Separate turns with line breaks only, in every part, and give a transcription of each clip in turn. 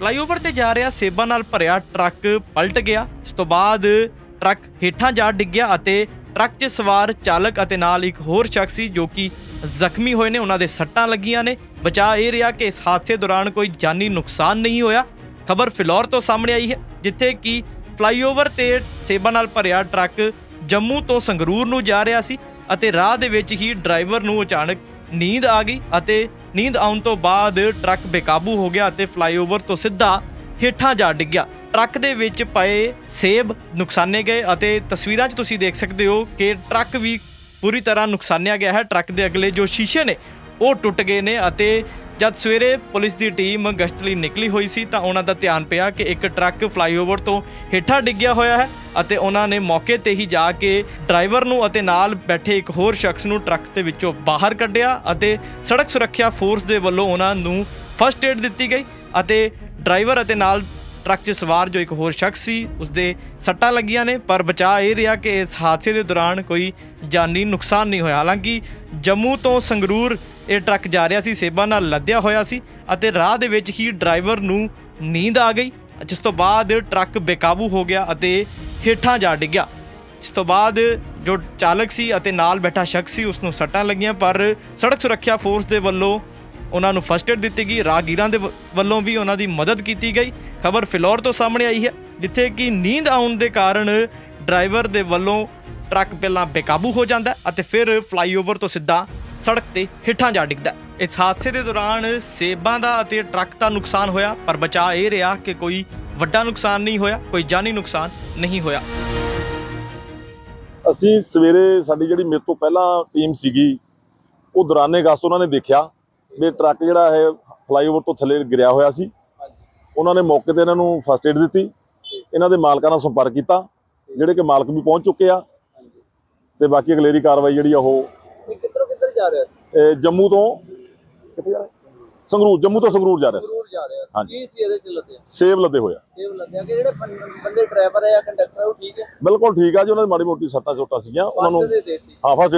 Flyover ਤੇ ਜਾ ਰਿਹਾ ਸੇਬਾਂ ਨਾਲ ਭਰਿਆ ਟਰੱਕ ਪਲਟ ਗਿਆ। ਇਸ ਤੋਂ ਬਾਅਦ ਟਰੱਕ ਹੇਠਾਂ ਜਾ ਡਿੱਗਿਆ ਅਤੇ ਟਰੱਕ 'ਚ ਸਵਾਰ ਚਾਲਕ ਅਤੇ ਨਾਲ ਇੱਕ ਹੋਰ ਸ਼ਖਸ ਸੀ ਜੋ ਕਿ ਜ਼ਖਮੀ ਹੋਏ ਨੇ। ਉਹਨਾਂ ਦੇ ਸੱਟਾਂ ਲੱਗੀਆਂ ਨੇ। ਬਚਾ ਇਹ ਰਿਹਾ ਕਿ ਇਸ ਹਾਦਸੇ ਦੌਰਾਨ ਕੋਈ ਜਾਨੀ ਨੁਕਸਾਨ ਨਹੀਂ ਹੋਇਆ। ਖਬਰ ਫਿਲੌਰ ਤੋਂ ਸਾਹਮਣੇ ਆਈ ਹੈ, ਜਿੱਥੇ ਕਿ ਫਲਾਈਓਵਰ ਤੇ ਸੇਬਾਂ ਨਾਲ ਭਰਿਆ ਟਰੱਕ ਜੰਮੂ ਤੋਂ ਸੰਗਰੂਰ ਨੂੰ ਜਾ ਰਿਹਾ ਸੀ ਅਤੇ ਰਾਹ ਦੇ ਵਿੱਚ ਹੀ ਡਰਾਈਵਰ ਨੂੰ ਅਚਾਨਕ ਨੀਂਦ ਆ ਗਈ ਅਤੇ ਨੀਂਦ ਆਉਣ ਤੋਂ ਬਾਅਦ ਟਰੱਕ ਬੇਕਾਬੂ ਹੋ ਗਿਆ ਅਤੇ ਫਲਾਈਓਵਰ ਤੋਂ ਸਿੱਧਾ ਹੇਠਾਂ ਜਾ ਡਿੱਗਿਆ। ਟਰੱਕ ਦੇ ਵਿੱਚ ਪਏ ਸੇਬ ਨੁਕਸਾਨੇ ਗਏ ਅਤੇ ਤਸਵੀਰਾਂ 'ਚ ਤੁਸੀਂ ਦੇਖ ਸਕਦੇ ਹੋ ਕਿ ਟਰੱਕ ਵੀ ਪੂਰੀ ਤਰ੍ਹਾਂ ਨੁਕਸਾਨਿਆ ਗਿਆ ਹੈ। ਟਰੱਕ ਦੇ ਅਗਲੇ ਜੋ ਸ਼ੀਸ਼ੇ ਨੇ ਉਹ ਟੁੱਟ ਗਏ ਨੇ ਅਤੇ ਜਦ ਸਵੇਰੇ ਪੁਲਿਸ ਦੀ ਟੀਮ ਗਸ਼ਤ ਲਈ ਨਿਕਲੀ ਹੋਈ ਸੀ ਤਾਂ ਉਹਨਾਂ ਦਾ ਧਿਆਨ ਪਿਆ ਕਿ ਇੱਕ ਟਰੱਕ ਫਲਾਈਓਵਰ ਤੋਂ ਹੇਠਾਂ ਡਿੱਗਿਆ ਹੋਇਆ ਹੈ ਅਤੇ ਉਹਨਾਂ ਨੇ ਮੌਕੇ ਤੇ ਹੀ ਜਾ ਕੇ ਡਰਾਈਵਰ ਨੂੰ ਅਤੇ ਨਾਲ ਬੈਠੇ ਇੱਕ ਹੋਰ ਸ਼ਖਸ ਨੂੰ ਟਰੱਕ ਦੇ ਵਿੱਚੋਂ ਬਾਹਰ ਕੱਢਿਆ ਅਤੇ ਸੜਕ ਸੁਰੱਖਿਆ ਫੋਰਸ ਦੇ ਵੱਲੋਂ ਉਹਨਾਂ ਨੂੰ ਫਸਟ ਏਡ ਦਿੱਤੀ ਗਈ ਅਤੇ ਡਰਾਈਵਰ ਅਤੇ ਨਾਲ ਟਰੱਕ 'ਚ ਸਵਾਰ ਜੋ ਇੱਕ ਹੋਰ ਸ਼ਖਸ ਸੀ, ਉਸਦੇ ਸੱਟਾਂ ਲੱਗੀਆਂ ਨੇ, ਪਰ ਬਚਾਅ ਇਹ ਰਿਹਾ ਕਿ ਇਸ ਹਾਦਸੇ ਦੇ ਦੌਰਾਨ ਕੋਈ ਜਾਨੀ ਨੁਕਸਾਨ ਨਹੀਂ ਹੋਇਆ। ਹਾਲਾਂਕਿ ਜੰਮੂ ਤੋਂ ਸੰਗਰੂਰ ਇਹ ਟਰੱਕ ਜਾ ਰਿਹਾ ਸੀ, ਸੇਬਾਂ ਨਾਲ ਲੱਦਿਆ ਹੋਇਆ ਸੀ ਅਤੇ ਰਾਹ ਦੇ ਵਿੱਚ ਹੀ ਡਰਾਈਵਰ ਨੂੰ ਨੀਂਦ ਆ ਗਈ, ਜਿਸ ਤੋਂ ਬਾਅਦ ਟਰੱਕ ਬੇਕਾਬੂ ਹੋ ਗਿਆ ਅਤੇ ਹੇਠਾਂ ਜਾ ਡਿੱਗਿਆ। ਇਸ ਤੋਂ ਬਾਅਦ ਜੋ ਚਾਲਕ ਸੀ ਅਤੇ ਨਾਲ ਬੈਠਾ ਸ਼ਖਸ ਸੀ ਉਸ ਨੂੰ ਸੱਟਾਂ ਲੱਗੀਆਂ, ਪਰ ਸੜਕ ਸੁਰੱਖਿਆ ਫੋਰਸ ਦੇ ਵੱਲੋਂ ਉਹਨਾਂ ਨੂੰ ਫਸਟ ਏਡ ਦਿੱਤੀ ਗਈ। ਰਾਹਗੀਰਾਂ ਦੇ ਵੱਲੋਂ ਵੀ ਉਹਨਾਂ ਦੀ ਮਦਦ ਕੀਤੀ ਗਈ। ਖਬਰ ਫਿਲੌਰ ਤੋਂ ਸਾਹਮਣੇ ਆਈ ਹੈ, ਜਿੱਥੇ ਕਿ ਨੀਂਦ ਆਉਣ ਦੇ ਕਾਰਨ ਡਰਾਈਵਰ ਦੇ ਵੱਲੋਂ ਟਰੱਕ ਪਹਿਲਾਂ ਬੇਕਾਬੂ ਹੋ ਜਾਂਦਾ ਅਤੇ ਫਿਰ ਫਲਾਈਓਵਰ ਤੋਂ ਸਿੱਧਾ ਸੜਕ ਤੇ ਹੇਠਾਂ ਜਾ ਡਿੱਗਦਾ ਇਸ ਹਾਦਸੇ ਦੇ ਦੌਰਾਨ ਸੇਬਾਂ ਦਾ ਅਤੇ ਟਰੱਕ ਦਾ ਨੁਕਸਾਨ ਹੋਇਆ, ਪਰ ਬਚਾ ਇਹ ਰਿਹਾ ਕਿ ਕੋਈ ਵੱਡਾ ਨੁਕਸਾਨ ਨਹੀਂ ਹੋਇਆ, ਕੋਈ ਜਾਨੀ ਨੁਕਸਾਨ ਨਹੀਂ ਹੋਇਆ।
ਅਸੀਂ ਸਵੇਰੇ ਸਾਡੀ ਜਿਹੜੀ ਮੇਰੇ ਤੋਂ ਪਹਿਲਾਂ ਟੀਮ ਸੀਗੀ, ਉਹ ਦੌਰਾਨੇ ਗਸਤ ਉਹਨਾਂ ਨੇ ਦੇਖਿਆ। ਵੀ ਟਰੱਕ ਜਿਹੜਾ ਹੈ ਫਲਾਈਓਵਰ ਤੋਂ ਥੱਲੇ ਗਿਰਿਆ ਹੋਇਆ ਸੀ। ਉਹਨਾਂ ਨੇ ਮੌਕੇ ਤੇ ਇਹਨਾਂ ਨੂੰ ਫਸਟ ਏਡ ਦਿੱਤੀ। ਇਹਨਾਂ ਦੇ ਮਾਲਕਾਂ ਨਾਲ ਸੰਪਰਕ ਕੀਤਾ ਜਿਹੜੇ ਕਿ ਮਾਲਕ ਵੀ ਪਹੁੰਚ ਚੁੱਕੇ ਆ। ਤੇ ਬਾਕੀ ਅਗਲੇਰੀ ਕਾਰਵਾਈ ਜਿਹੜੀ ਆ ਉਹ
ਕਿੱਧਰੋਂ ਕਿੱਧਰ ਜਾ ਰਿਹਾ ਸੀ?
ਇਹ ਜੰਮੂ ਤੋਂ ਕਿੱਥੇ ਜਾ ਰਿਹਾ? ਸੰਗਰੂਰ ਜੰਮੂ ਤੋਂ ਸੰਗਰੂਰ ਜਾ ਰਿਹਾ ਸੀ।
ਜ਼ਰੂਰ ਜਾ ਰਿਹਾ ਸੀ।
ਹਾਂਜੀ।
ਕੀ ਸੀ ਇਹਦੇ ਚ ਲੱਦਿਆ?
ਸੇਬ ਲੱਦੇ ਹੋਇਆ
ਸੇਵ ਲੱਦਿਆ ਕਿ ਜਿਹੜੇ ਬੰ- ਬੰਦੇ ਡਰਾਈਵਰ ਹੈ ਜਾਂ ਕੰਡਕਟਰ ਹੈ ਉਹ ਠੀਕ ਹੈ
ਬਿਲਕੁਲ ਠੀਕ ਆ ਜੀ ਉਹਨਾਂ ਦੀ ਮਾੜੀ ਮੋਟੀ ਸੱਟਾਂ ਚੋਟਾਂ ਸੀਗੀਆਂ ਉਹਨਾਂ ਨੂੰ
ਪੰਜ ਦੇ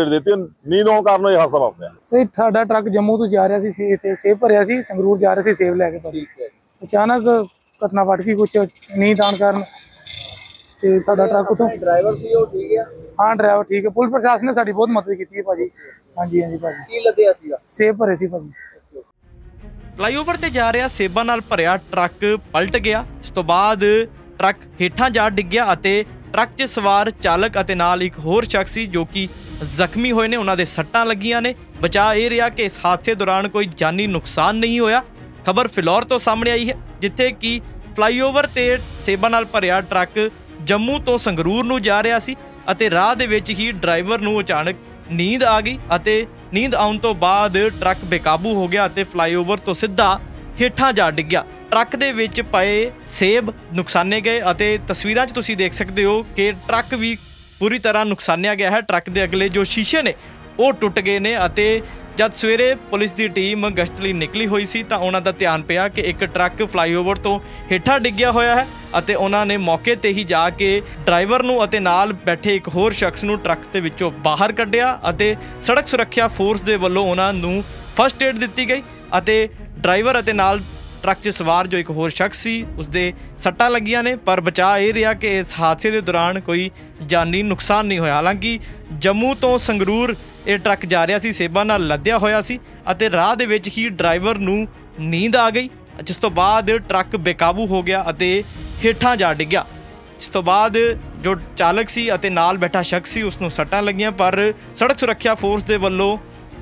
ਦੇਤੀ।
ਨੀਂਦ ਆਉਣ ਕਾਰਨ ਇਹ ਹਾਦਸਾ ਵਾਪਰਿਆ।
ਸਹੀ ਸਾਡਾ ਟਰੱਕ ਜੰਮੂ ਤੋਂ ਜਾ ਰਿਹਾ ਸੀ ਸੇ ਤੇ ਸੇਬ ਭਰਿਆ ਸੀ ਸੰਗਰੂਰ ਜਾ ਰਹੇ ਸੀ ਸੇਬ ਲੈ ਕੇ ਭਾਜੀ
ਠੀਕ ਹੈ
ਅਚਾਨਕ ਘਟਨਾ ਵਟ ਗਈ ਕੁਛ ਨੀਂਦ ਆਉਣ ਕਾਰਨ। ਤੇ ਸਾਡਾ ਟਰੱਕ ਉਤੋਂ
ਡਰਾਈਵਰ ਸੀ ਉਹ ਠੀਕ ਹੈ
ਹਾਂ ਡਰਾਈਵਰ ਠੀਕ ਹੈ ਪੁਲਿਸ ਪ੍ਰਸ਼ਾਸਨ ਨੇ ਸਾਡੀ ਬਹੁਤ ਮਦਦ ਕੀਤੀ ਹੈ ਭਾਜੀ। ਹਾਂਜੀ ਹਾਂਜੀ ਭਾਜੀ।
ਕੀ ਲੱਦਿਆ ਸੀਗਾ?
ਸੇਬ ਭਰੇ ਸੀ ਭਾਜੀ।
ਫਲਾਈਓਵਰ ਤੇ ਜਾ ਰਿਹਾ, ਸੇਬਾਂ ਨਾਲ ਭਰਿਆ ਟਰੱਕ ਪਲਟ ਗਿਆ। ਇਸ ਤੋਂ ਬਾਅਦ ਟਰੱਕ ਹੇਠਾਂ ਜਾ ਡਿੱਗਿਆ ਅਤੇ ਟਰੱਕ 'ਚ ਸਵਾਰ ਚਾਲਕ ਅਤੇ ਨਾਲ ਇੱਕ ਹੋਰ ਸ਼ਖਸ ਸੀ ਜੋ ਕਿ ਜ਼ਖਮੀ ਹੋਏ ਨੇ, ਉਹਨਾਂ ਦੇ ਸੱਟਾਂ ਲੱਗੀਆਂ ਨੇ। ਬਚਾ ਇਹ ਰਿਹਾ ਕਿ ਇਸ ਹਾਦਸੇ ਦੌਰਾਨ ਕੋਈ ਜਾਨੀ ਨੁਕਸਾਨ ਨਹੀਂ ਹੋਇਆ। ਖਬਰ ਫਿਲੌਰ ਤੋਂ ਸਾਹਮਣੇ ਆਈ ਹੈ, ਜਿੱਥੇ ਕਿ ਫਲਾਈਓਵਰ ਤੇ ਸੇਬਾਂ ਨਾਲ ਭਰਿਆ ਟਰੱਕ ਜੰਮੂ ਤੋਂ ਸੰਗਰੂਰ ਨੂੰ ਜਾ ਰਿਹਾ ਸੀ ਅਤੇ ਰਾਹ ਦੇ ਵਿੱਚ ਹੀ ਡਰਾਈਵਰ ਨੂੰ ਅਚਾਨਕ ਨੀਂਦ ਆ ਗਈ ਅਤੇ ਨੀਂਦ ਆਉਣ ਤੋਂ ਬਾਅਦ ਟਰੱਕ ਬੇਕਾਬੂ ਹੋ ਗਿਆ ਅਤੇ ਫਲਾਈਓਵਰ ਤੋਂ ਸਿੱਧਾ ਹੇਠਾਂ ਜਾ ਡਿੱਗਿਆ। ਟਰੱਕ ਦੇ ਵਿੱਚ ਪਏ ਸੇਬ ਨੁਕਸਾਨੇ ਗਏ ਅਤੇ ਤਸਵੀਰਾਂ 'ਚ ਤੁਸੀਂ ਦੇਖ ਸਕਦੇ ਹੋ ਕਿ ਟਰੱਕ ਵੀ ਪੂਰੀ ਤਰ੍ਹਾਂ ਨੁਕਸਾਨਿਆ ਗਿਆ ਹੈ। ਟਰੱਕ ਦੇ ਅਗਲੇ ਜੋ ਸ਼ੀਸ਼ੇ ਨੇ, ਉਹ ਟੁੱਟ ਗਏ ਨੇ ਅਤੇ ਜਦ ਸਵੇਰੇ ਪੁਲਿਸ ਦੀ ਟੀਮ ਗਸ਼ਤ ਲਈ ਨਿਕਲੀ ਹੋਈ ਸੀ ਤਾਂ ਉਹਨਾਂ ਦਾ ਧਿਆਨ ਪਿਆ ਕਿ ਇੱਕ ਟਰੱਕ ਫਲਾਈਓਵਰ ਤੋਂ ਹੇਠਾਂ ਡਿੱਗਿਆ ਹੋਇਆ ਹੈ। ਅਤੇ ਉਹਨਾਂ ਨੇ ਮੌਕੇ ਤੇ ਹੀ ਜਾ ਕੇ ਡਰਾਈਵਰ ਨੂੰ ਅਤੇ ਨਾਲ ਬੈਠੇ ਇੱਕ ਹੋਰ ਸ਼ਖਸ ਨੂੰ ਟਰੱਕ ਦੇ ਵਿੱਚੋਂ ਬਾਹਰ ਕੱਢਿਆ ਅਤੇ ਸੜਕ ਸੁਰੱਖਿਆ ਫੋਰਸ ਦੇ ਵੱਲੋਂ ਉਹਨਾਂ ਨੂੰ ਫਸਟ ਏਡ ਦਿੱਤੀ ਗਈ ਅਤੇ ਡਰਾਈਵਰ ਅਤੇ ਨਾਲ ਟਰੱਕ 'ਚ ਸਵਾਰ ਜੋ ਇੱਕ ਹੋਰ ਸ਼ਖਸ ਸੀ, ਉਸਦੇ ਸੱਟਾਂ ਲੱਗੀਆਂ ਨੇ, ਪਰ ਬਚਾ ਇਹ ਰਿਹਾ ਕਿ ਇਸ ਹਾਦਸੇ ਦੇ ਦੌਰਾਨ ਕੋਈ ਜਾਨੀ ਨੁਕਸਾਨ ਨਹੀਂ ਹੋਇਆ। ਹਾਲਾਂਕਿ ਜੰਮੂ ਤੋਂ ਸੰਗਰੂਰ ਇਹ ਟਰੱਕ ਜਾ ਰਿਹਾ ਸੀ, ਸੇਬਾਂ ਨਾਲ ਲੱਦਿਆ ਹੋਇਆ ਸੀ ਅਤੇ ਰਾਹ ਦੇ ਵਿੱਚ ਹੀ ਡਰਾਈਵਰ ਨੂੰ ਨੀਂਦ ਆ ਗਈ। ਜਿਸ ਤੋਂ ਬਾਅਦ ਟਰੱਕ ਬੇਕਾਬੂ ਹੋ ਗਿਆ ਅਤੇ ਹੇਠਾਂ ਜਾ ਡਿੱਗਿਆ। ਜਿਸ ਤੋਂ ਬਾਅਦ ਜੋ ਚਾਲਕ ਸੀ ਅਤੇ ਨਾਲ ਬੈਠਾ ਸ਼ਖਸ ਸੀ ਉਸ ਨੂੰ ਸੱਟਾਂ ਲੱਗੀਆਂ, ਪਰ ਸੜਕ ਸੁਰੱਖਿਆ ਫੋਰਸ ਦੇ ਵੱਲੋਂ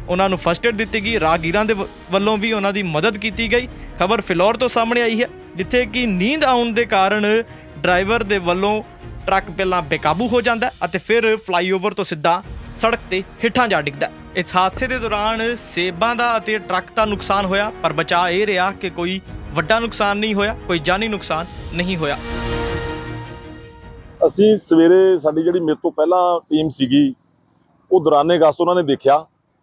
ਉਹਨਾਂ ਨੂੰ ਫਸਟ ਏਡ ਦਿੱਤੀ ਗਈ। ਰਾਹਗੀਰਾਂ ਦੇ ਵ- ਵੱਲੋਂ ਵੀ ਉਹਨਾਂ ਦੀ ਮਦਦ ਕੀਤੀ ਗਈ। ਖਬਰ ਫਿਲੌਰ ਤੋਂ ਸਾਹਮਣੇ ਆਈ ਹੈ, ਜਿੱਥੇ ਕਿ ਨੀਂਦ ਆਉਣ ਦੇ ਕਾਰਨ ਡਰਾਈਵਰ ਦੇ ਵੱਲੋਂ ਟਰੱਕ ਪਹਿਲਾਂ ਬੇਕਾਬੂ ਹੋ ਜਾਂਦਾ ਅਤੇ ਫਿਰ ਫਲਾਈਓਵਰ ਤੋਂ ਸਿੱਧਾ ਸੜਕ ਤੇ ਹੇਠਾਂ ਜਾ ਡਿੱਗਦਾ ਇਸ ਹਾਦਸੇ ਦੇ ਦੌਰਾਨ ਸੇਬਾਂ ਦਾ ਅਤੇ ਟਰੱਕ ਦਾ ਨੁਕਸਾਨ ਹੋਇਆ ਪਰ ਬਚਾ ਇਹ ਰਿਹਾ ਕਿ ਕੋਈ ਵੱਡਾ ਨੁਕਸਾਨ ਨਹੀਂ ਹੋਇਆ ਕੋਈ ਜਾਨੀ ਨੁਕਸਾਨ ਨਹੀਂ ਹੋਇਆ।
ਅਸੀਂ ਸਵੇਰੇ ਸਾਡੀ ਜਿਹੜੀ ਮੇਰੇ ਤੋਂ ਪਹਿਲਾਂ ਟੀਮ ਸੀਗੀ ਉਹ ਦੌਰਾਨੇ ਗਸਤ ਉਹਨਾਂ ਨੇ ਦੇਖਿਆ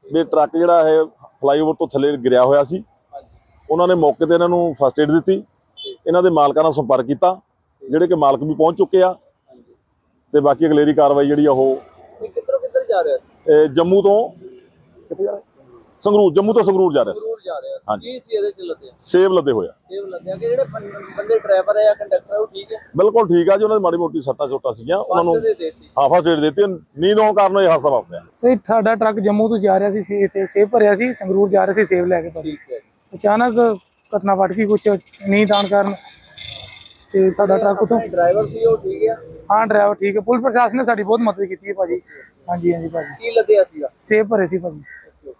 ਵੀ ਟਰੱਕ ਜਿਹੜਾ ਹੈ ਫਲਾਈਓਵਰ ਤੋਂ ਥੱਲੇ ਗਿਰਿਆ ਹੋਇਆ ਸੀ। ਉਹਨਾਂ ਨੇ ਮੌਕੇ ਤੇ ਇਹਨਾਂ ਨੂੰ ਫਸਟ ਏਡ ਦਿੱਤੀ ਇਹਨਾਂ ਦੇ ਮਾਲਕਾਂ ਨਾਲ ਸੰਪਰਕ ਕੀਤਾ ਜਿਹੜੇ ਕਿ ਮਾਲਕ ਵੀ ਪਹੁੰਚ ਚੁੱਕੇ ਆ। ਤੇ ਬਾਕੀ ਅਗਲੇਰੀ ਕਾਰਵਾਈ ਜਿਹੜੀ ਆ ਉਹ
ਕਿੱਧਰੋਂ ਕਿੱਧਰ ਜਾ ਰਿਹਾ ਸੀ?
ਇਹ ਜੰਮੂ ਤੋਂ ਕਿੱਥੇ ਜਾ ਰਿਹਾ ਸੰਗਰੂਰ ਜੰਮੂ ਤੋਂ ਸੰਗਰੂਰ ਜਾ ਰਿਹਾ ਸੀ।
ਜਾ ਰਿਹਾ
ਹਾਂਜੀ।
ਕੀ ਸੀ ਇਹਦੇ ਚ ਲੱਦਿਆ?
ਸੇਬ ਲੱਦੇ ਹੋਇਆ
ਸੇਵ ਲੱਦਿਆ ਕਿ ਜਿਹੜੇ ਬੰ- ਬੰਦੇ ਡਰਾਈਵਰ ਹੈ ਜਾਂ ਕੰਡਕਟਰ ਉਹ ਠੀਕ ਹੈ
ਬਿਲਕੁਲ ਠੀਕ ਆ ਜੀ ਉਹਨਾਂ ਦੀ ਮਾੜੀ ਮੋਟੀ ਸੱਟਾਂ ਚੋਟਾਂ ਸੀਗੀਆਂ ਉਹਨਾਂ ਨੂੰ
ਪੰਜ ਦੇ ਦੇਤੀ।
ਹਾਂ ਫਸਟ ਏਡ ਦਿੱਤੀ। ਨੀਂਦ ਆਉਣ ਕਾਰਨ ਇਹ ਹਾਦਸਾ ਵਾਪਰਿਆ।
ਸਹੀ ਸਾਡਾ ਟਰੱਕ ਜੰਮੂ ਤੋਂ ਜਾ ਰਿਹਾ ਸੀ ਸੇ ਤੇ ਸੇਬ ਭਰਿਆ ਸੀ ਸੰਗਰੂਰ ਜਾ ਰਹੇ ਸੀ ਸੇਬ ਲੈ ਕੇ ਭਾਜੀ
ਠੀਕ ਹੈ
ਅਚਾਨਕ ਘਟਨਾ ਵੱਟ ਗਈ ਕੁਛ ਨੀਂਦ ਆਉਣ ਕਾਰਨ। ਤੇ ਸਾਡਾ ਟਰੱਕ ਉਤੋਂ
ਡਰਾਈਵਰ ਸੀ ਉਹ ਠੀਕ ਹੈ
ਹਾਂ ਡਰਾਈਵਰ ਠੀਕ ਹੈ ਪੁਲਿਸ ਪ੍ਰਸ਼ਾਸਨ ਨੇ ਸਾਡੀ ਬਹੁਤ ਮਦਦ ਕੀਤੀ ਹੈ ਭਾਜੀ। ਹਾਂਜੀ ਹਾਂਜੀ ਭਾਜੀ।
ਕੀ ਲੱਦਿਆ ਸੀਗਾ?
ਸੇਬ ਭਰੇ ਸੀ ਭਾਜੀ।